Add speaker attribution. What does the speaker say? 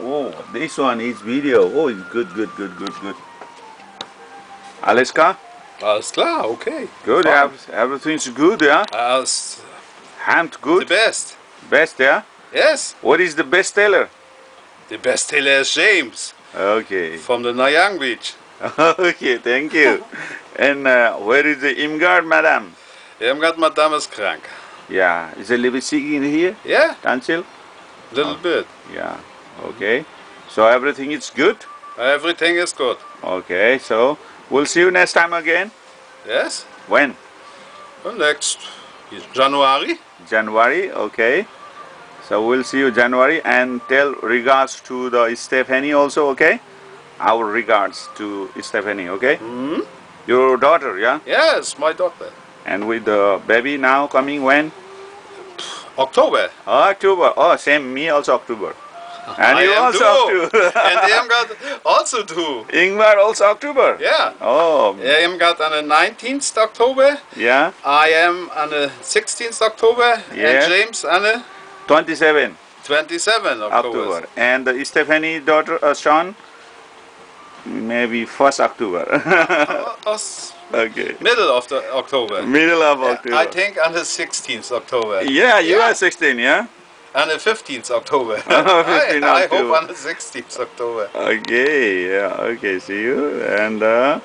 Speaker 1: Oh, this one is video. Oh, it's good, good, good, good, good. Alles klar?
Speaker 2: Alles klar, okay.
Speaker 1: Good,
Speaker 2: Fine.
Speaker 1: everything's good, yeah?
Speaker 2: Alles
Speaker 1: Hand
Speaker 2: the
Speaker 1: good?
Speaker 2: best.
Speaker 1: Best, yeah?
Speaker 2: Yes,
Speaker 1: What is the best seller?
Speaker 2: the best tailor is James
Speaker 1: Okay.
Speaker 2: from the Nai Yang Beach.
Speaker 1: okay, thank you. and uh, where is the Irmgard, madam?
Speaker 2: Irmgard Madame is krank.
Speaker 1: Yeah, is a little bit sick in here?
Speaker 2: Yeah,
Speaker 1: Tansil?
Speaker 2: little bit.
Speaker 1: Yeah, okay. So everything is good?
Speaker 2: Everything is good.
Speaker 1: Okay, so we'll see you next time again.
Speaker 2: Yes,
Speaker 1: When?
Speaker 2: and next is January.
Speaker 1: January, okay. So we'll see you January and tell regards to the Stephanie also, okay? Our regards to Stephanie, okay?
Speaker 2: Hmm?
Speaker 1: Your daughter, yeah?
Speaker 2: Yes, my daughter.
Speaker 1: And with the baby now coming when?
Speaker 2: October.
Speaker 1: October. Oh, same me also October. And
Speaker 2: I
Speaker 1: you also
Speaker 2: too.
Speaker 1: October.
Speaker 2: and Irmgard also too.
Speaker 1: Ingvar also October.
Speaker 2: Yeah.
Speaker 1: Oh,
Speaker 2: Irmgard on the 19th October.
Speaker 1: yeah.
Speaker 2: I am on the 16th October.
Speaker 1: Yeah.
Speaker 2: And James on the
Speaker 1: 27
Speaker 2: 27th October.
Speaker 1: October. And the Stephanie daughter, uh, Sean, maybe first October.
Speaker 2: Uh, us-
Speaker 1: okay.
Speaker 2: middle of the October.
Speaker 1: Middle of October.
Speaker 2: I think on the 16th October.
Speaker 1: Yeah, you
Speaker 2: Yeah.
Speaker 1: are 16, yeah?
Speaker 2: On the 15th October.
Speaker 1: 15th
Speaker 2: I, I
Speaker 1: October.
Speaker 2: hope on the 16th October.
Speaker 1: Okay, yeah, okay, see you. And uh,